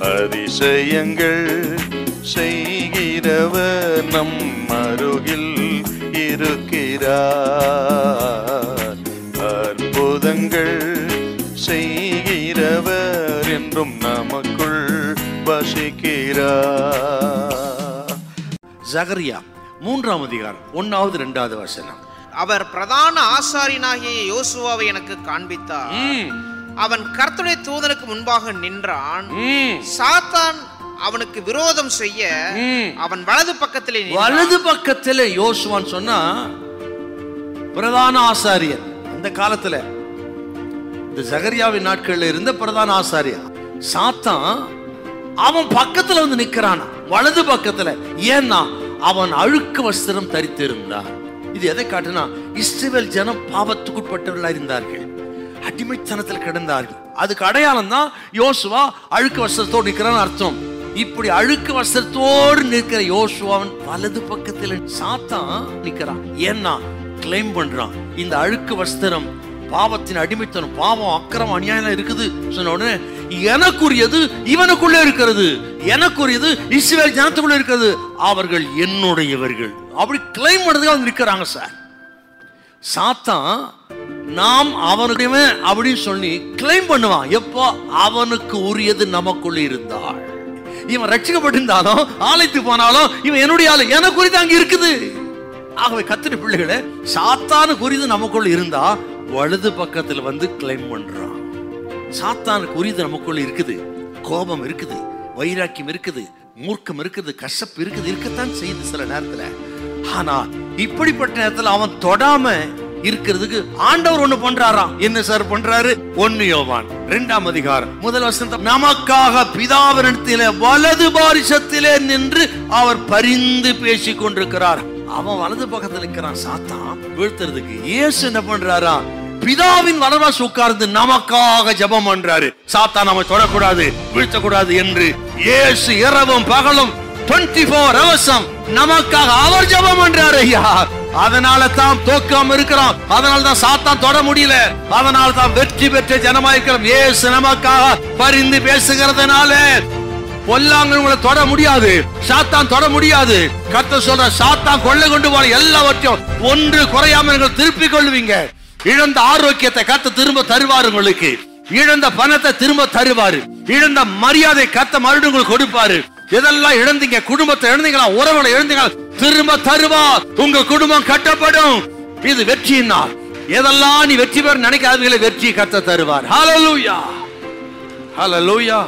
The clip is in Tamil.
அதிசயங்கள் செய்கிறவர் நம் அருகில் இருக்கிறார். அற்புதங்கள் செய்கிறவர் என்றும் நமக்குள் வசிக்கிறார். ஜகரியா மூன்றாம் அதிகாரம் ஒன்னாவது ரெண்டாவது வசனம். அவர் பிரதான ஆசாரியனாகிய யோசுவாவை எனக்கு காண்பித்தார். அவன் கர்த்தருடைய தூதனுக்கு முன்பாக நின்றான். சாத்தான் அவனுக்கு விரோதம் செய்ய. அவன் வலது பக்கத்திலே. வலது பக்கத்துல யோசுவான் சொன்னா பிரதான ஆசாரியர். அந்த காலத்துல இந்த ஜகரியாவின் நாட்கள்ல இருந்த பிரதான ஆசாரியர். சாத்தான் அவன் பக்கத்துல வந்து நிக்கிறானா? வலது பக்கத்துல. ஏன்னா அவன் அழுக்கு வஸ்திரம் தரித்திருந்தான் இது எதை காட்டுனா இஸ்ரவேல் ஜனம் பாவத்துக்குட்பட்டவர்களா இருந்தார்கள் அடிமைத்தனத்தில் கிடந்தார்கள். அதுக்கு அடையாளம் தான் யோசுவா அழுக்கு வஸ்திரத்தோடு நிற்கிறான்னு அர்த்தம். இப்படி அழுக்கு வஸ்திரத்தோடு நிற்கிற யோசுவாவின் வலது பக்கத்தில் சாத்தான் நிற்கிறான். ஏன்னா கிளைம் பண்றான். இந்த அழுக்கு வஸ்திரம் பாவத்தின் அடிமைத்தனம் பாவம் அக்கிரம் அநியாயம் இருக்குது சொன்ன உடனே எனக்குரியது இவனுக்குள்ளே இருக்கிறது. எனக்குரியது இஸ்ரேல் ஜனத்துக்குள்ளே இருக்கிறது. அவர்கள் என்னுடையவர்கள். அப்படி கிளைம் பண்ணுறதுக்கு அவங்க நிற்கிறாங்க சார். சாத்தான் நாம் அவனுடைய அப்படின்னு சொல்லி கிளைம் பண்ணுவான். எப்போ? அவனுக்கு உரியது நமக்குள்ள இருந்தாள் இவன் ரட்சிக்கப்பட்டிருந்தாலும் ஆலைத்து போனாலும் இவன் என்னுடைய ஆளு எனக்கு உரியது அங்க இருக்குது. ஆகவே கத்திரி பிள்ளைகளை சாத்தானுக்கு உரியது நமக்குள்ள இருந்தா வலது பக்கத்துல வந்து கிளைம் பண்றான். சாத்தானுக்கு உரியது நமக்குள்ள இருக்குது. கோபம் இருக்குது வைராக்கியம் இருக்குது மூர்க்கம் இருக்குது கசப்பு இருக்குது இருக்கத்தான் செய்யுது சில நேரத்துல. ஆனா இப்படிப்பட்ட நேரத்துல அவன் தொடாம இருக்கிறதுக்கு ஆண்டவர் ஒண்ணு பண்றாராம். என்ன சார் பண்றாரு? ஒன்னு யோவான். இரண்டாம் அதிகாரம். முதல் வசனம் நமக்காக பிதாவினிடத்திலே வலது பாரிசத்திலே நின்று அவர் பரிந்து பேசிக் கொண்டிருக்கிறார். அவன் வலது பக்கத்துல இருக்கிறான் சாத்தான் வீழ்த்துறதுக்கு. ஏசு என்ன பண்றாரா? பிதாவின் வலவாசி உட்கார்ந்து நமக்காக ஜெபம் பண்றாரு. சாத்தா நம்ம தொடக்கூடாது வீழ்த்தக்கூடாது என்று ஏசு இரவும் பகலும் 24 ஃபோர் அவசம் நமக்காக அவர் ஜெபம் பண்றாரு ஐயா. அதனால தான் தோக்காம இருக்கிறோம் அதனால தான் சாத்தான் தொட முடியல. அதனால தான் வெற்றி பெற்ற ஜனமாயிருக்கிறோம் ஏசு நமக்காக பரிந்து பேசுகிறதுனால பொல்லாங்க உங்களை தொட முடியாது. சாத்தான் தொட முடியாது. கத்த சொல்ற சாத்தான் கொள்ளை கொண்டு போன எல்லாவற்றையும் ஒன்று குறையாம நீங்கள் திருப்பி கொள்வீங்க. இழந்த ஆரோக்கியத்தை கத்த திரும்ப தருவார் உங்களுக்கு. இழந்த பணத்தை திரும்ப தருவாரு. இழந்த மரியாதை கத்த மறுபடியும் உங்களுக்கு கொடுப்பாரு. எதெல்லாம் இழந்தீங்க குடும்பத்தை இழந்தீங்களா உறவுகளை இழந்தீங்களா திரும்ப தருவார் உங்க குடும்பம் கட்டப்படும். இது வெற்றியின் நாள். எதெல்லாம் நீ வெற்றி பெற நினைக்காதீங்களே வெற்றி கத்த தருவார். ஹalleluya ஹalleluya